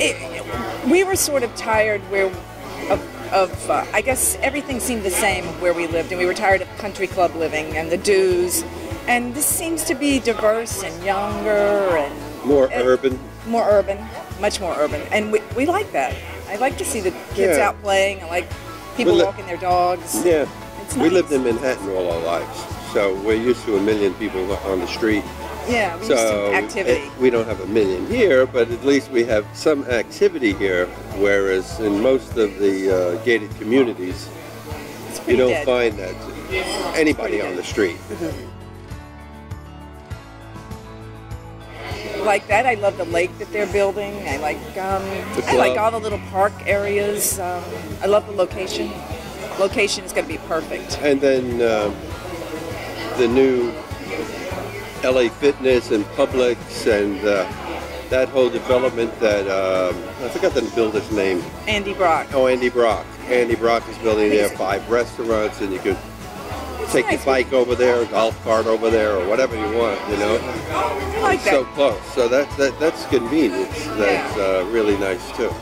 it, we were sort of tired where of, of uh, I guess everything seemed the same where we lived, and we were tired of country club living and the dues. And this seems to be diverse and younger and More and urban. more urban, much more urban, and we, we like that. I like to see the kids Yeah. out playing. I like people Well, walking their dogs. Yeah. It's We lived in Manhattan all our lives, so we're used to a million people on the street. Yeah, we So to activity. it- we don't have a million here, but at least we have some activity here. Whereas in most of the uh, gated communities, you don't dead. find that anybody on the street. like that. I love the lake that they're building. I like um, I like all the little park areas. Um, I love the location. Location is going to be perfect. And then uh, the new LA Fitness and Publix and uh, that whole development that um, I forgot the builder's name. Andy Brock. Oh, Andy Brock. Andy Brock is building there five restaurants, and you could take nice. your bike over there, golf cart over there, or whatever you want. You know, I like it's so close. So that, that that's convenient. That's uh, really nice too.